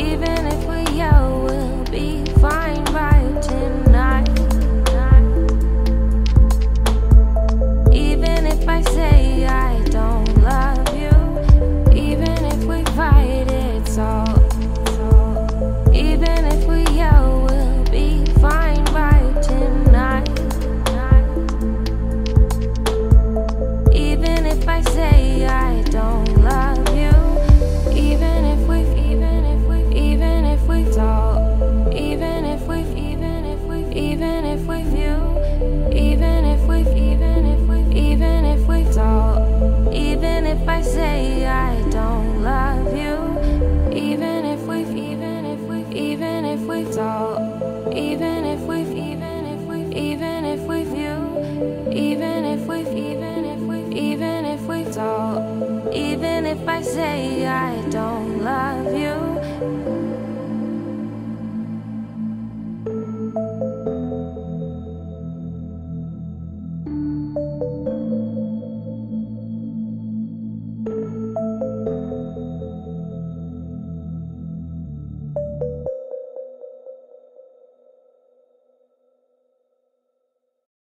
even if we even if we've you, even if we've, even if we've, even if we don't, even if I say I don't love you, even if we've, even if we've, even if we don't, even if we've, even if we've, even if we've you, even if we've, even if we've, even if we don't, even if I say I don't.